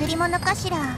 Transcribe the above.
贈り物かしら？